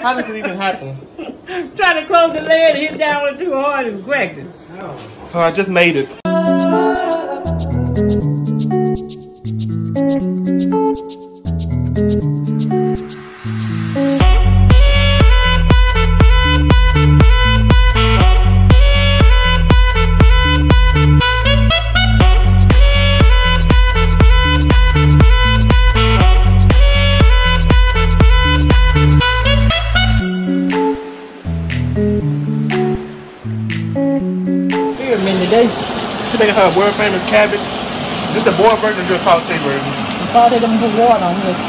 How does it even happen? Trying to close the lid, hit down with too hard and cracked it. Oh, oh I just made it. Her world famous cabbage? This is the boiled version of your saute version. I thought they done put water on this.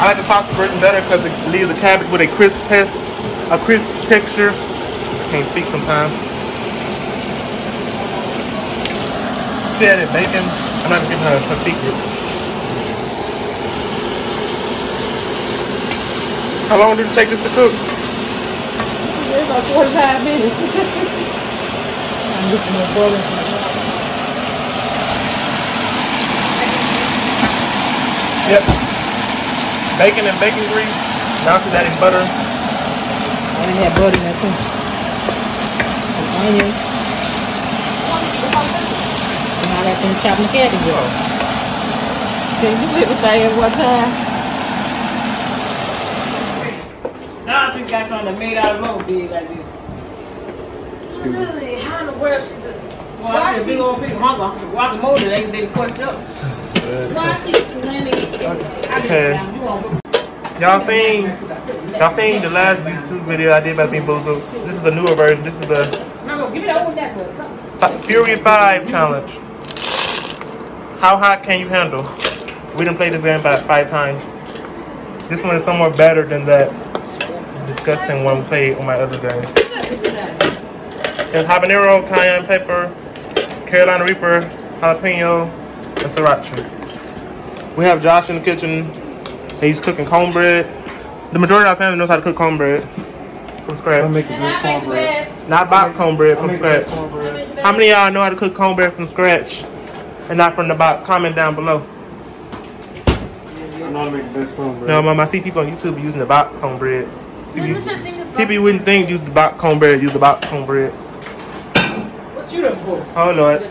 I like the pasta version better because it leaves the cabbage with a crisp test, a crisp texture. I can't speak sometimes. See that bacon? I'm not giving her her secret. How long did it take this to cook? It's about 45 minutes. I'm looking at boiling. Yep. Bacon and bacon grease. Now she's adding butter. I didn't have butter in there too. Some onions. And I got some chopped cabbage up. Can you do everything at one time? Now I think got something that made out of road big like this. Really? How in the world she just Well, I said big old big hunk of guacamole that ain't been crushed up. Didn't Okay. Y'all seen y'all seen the last YouTube video I did about Bean Boozled? This is a newer version. This is the Fiery 5 challenge. How hot can you handle? We done played this game about five times. This one is somewhat better than that disgusting one we played on my other game. There's habanero, cayenne pepper, Carolina Reaper, jalapeno, and sriracha. We have Josh in the kitchen. He's cooking cornbread. The majority of our family knows how to cook cornbread from I scratch. make the And I best make the cornbread. Not box cornbread from make the best scratch. Cornbread. make the best. How many of y'all know how to cook cornbread from scratch and not from the box? Comment down below. I know how to make the best cornbread. No, mom, I see people on YouTube using the box cornbread. Then there's such thing as People wouldn't think use the box cornbread, use the box cornbread. What you done for? Oh Lord.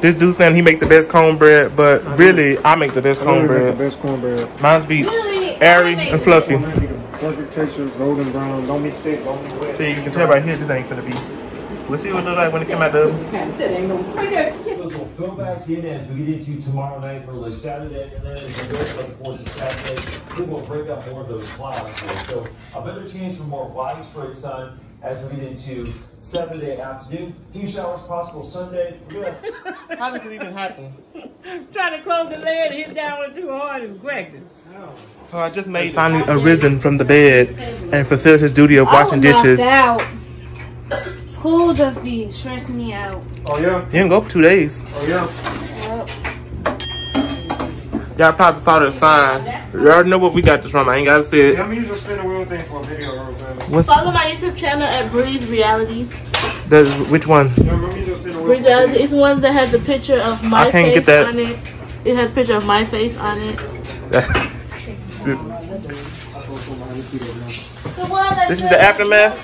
This dude saying he make the best cornbread, but really I make the best I really make the cornbread. best cornbread. Mine's be Really? airy and fluffy. It's gonna be the perfect texture, golden brown. Don't be thick, don't be wet. See, you can tell right here this ain't gonna be. We'll see what it look like when it come out the oven. That ain't no. Right there. Those will fill back in as we get into tomorrow night, early Saturday, and then as we go to the fourth of Saturday, we will break up more of those clouds here. So a better chance for more widespread sun as we get into Saturday afternoon. Few showers possible Sunday. We're How does it even happen? Trying to close the lid, hit down with too hard and cracked it. Oh, I just made finally arisen from the bed and fulfilled his duty of washing dishes. out. School just be stressing me out. Oh yeah? You didn't go for two days. Oh yeah? Y'all probably saw the sign. You already know what we got this from. I ain't gotta say Yeah, it. I'm usually spin the wheel thing for a video real fast. What's Follow my YouTube channel at Breeze Reality. the which one? Yeah, I'm usually spin the wheel Breeze for a Reality video. is one that has a picture of my I can't face get that. on it. It has a picture of my face on it. The one This is the aftermath.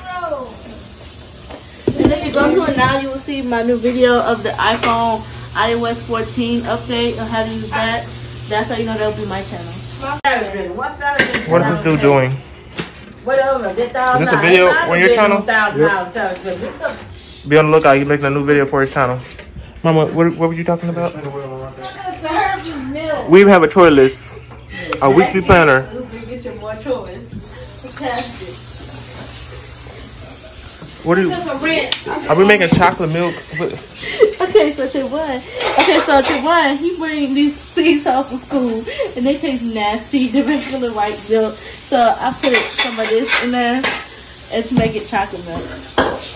And if you go to it now, you will see my new video of the iPhone iOS 14 update on how to use that. That's how you know that'll be my channel. Saturday. What Saturday? What is this dude doing? What else? Is Is this a video on your channel? Yep. Be on the lookout. He's making a new video for his channel. Mama, what, what were you talking about? Spin the wheel right there. Serve you milk. We have a chore list, a weekly planner. Get you more choice. Fantastic. What are you? Just a rinse. Are we making chocolate milk? What- Okay, so Trevon. Okay, so Trevon, he bring these seeds home from school, and they taste nasty, the regular white milk. So I put some of this in there, and to make it chocolate milk.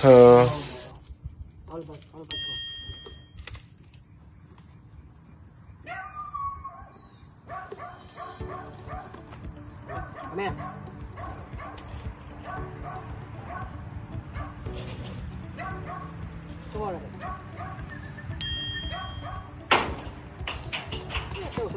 Uh, Come here. Come on.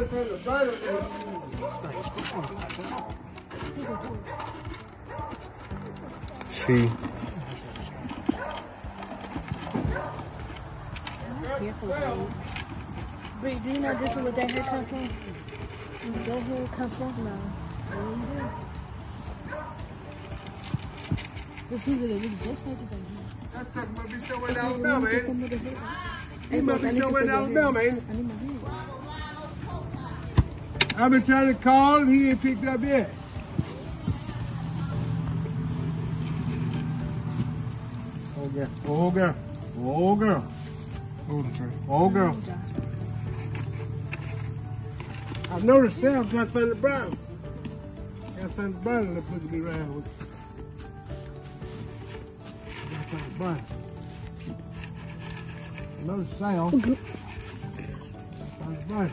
She. Bree, do you know this is where that hair come from? Where that hair come from? No. This nigga that look just like it. That's talking about be somewhere in Alabama, ain't it? Some of the hair. He must be somewhere in Alabama, ain't it? I've been trying to call and he ain't picked up yet. Oh girl, oh girl, oh girl. On, Oh girl. I've noticed Sam trying to find the brown. Got something brown that put me around with. Got something brown. I noticed Sam. Found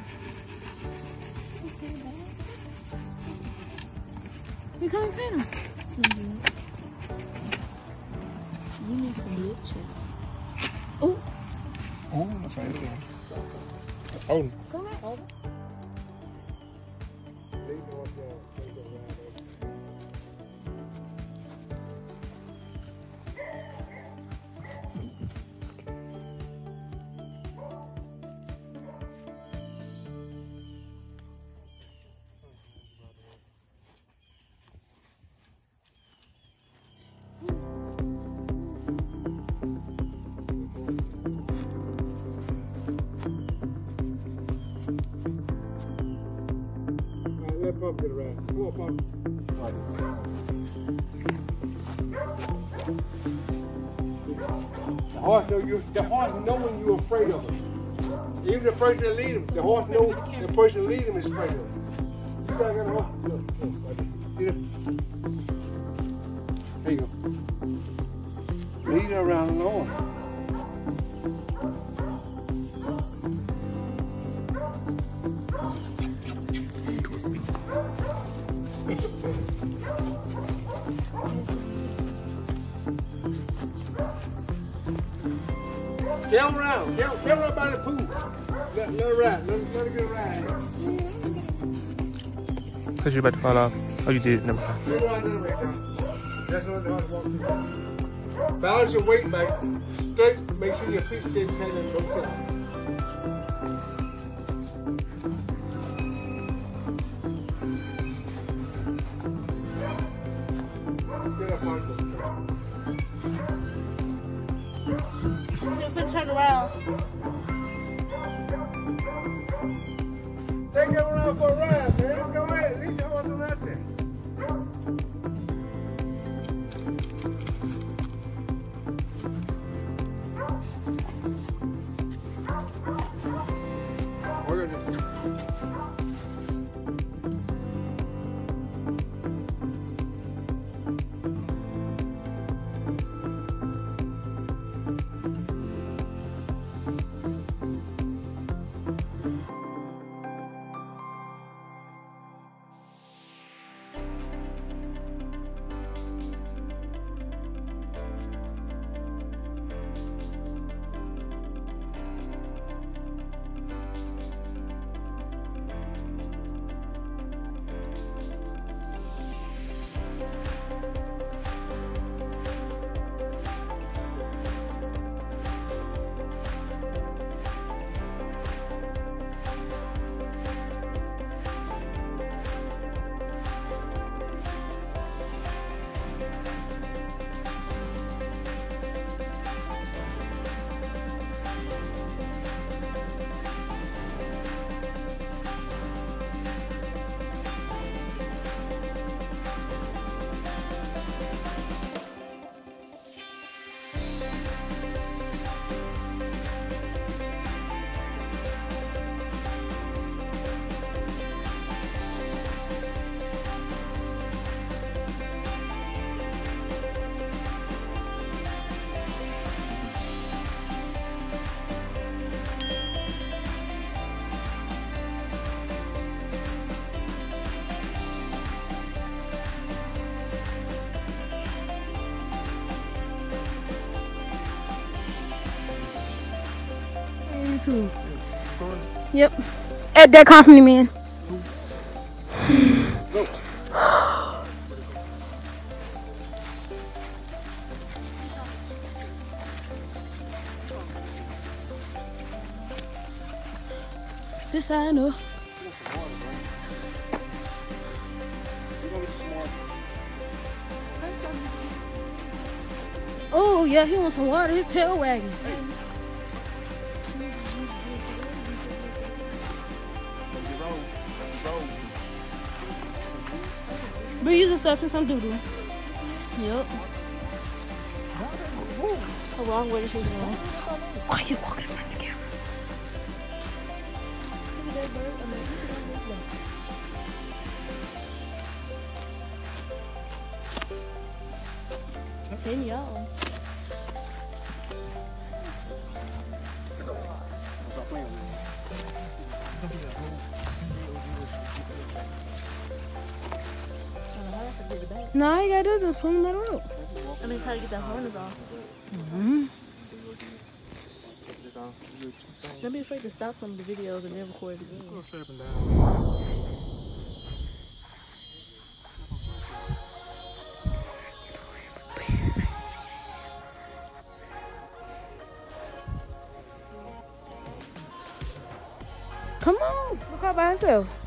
You coming paint him? You need some lip check. Oh, Oh, that's right there. Oh. come right on, Pop. The horse know you. The horse know when you're afraid of him. Even the person that lead him, the horse know the person that lead him is afraid of him. You gotta get a horse. Look, look, right there. See that? There you go. Lead her around the lawn. Him around. Tell, tell him about the pool. Let, let her ride. Let, let her get a ride. Cause you're about to fall off. Oh, you did. Never mind. Let her ride the other way down. That's what the horse wants to do. Balance your weight back straight. Make sure your feet stay tight We're too. Yep. At that company, man. This I know. Oh yeah, he wants some water. His tail wagging. Breeze and stuff and some doo doo. Yep. The wrong way to shoot going. Why are you walking in front of the camera? Hey, y'all. No, all you gotta do is just pull him out the rope. I mean, try to get that harness off. Mm-hmm. Don't be afraid to stop some of the videos and then record it again. Come on, look out by himself.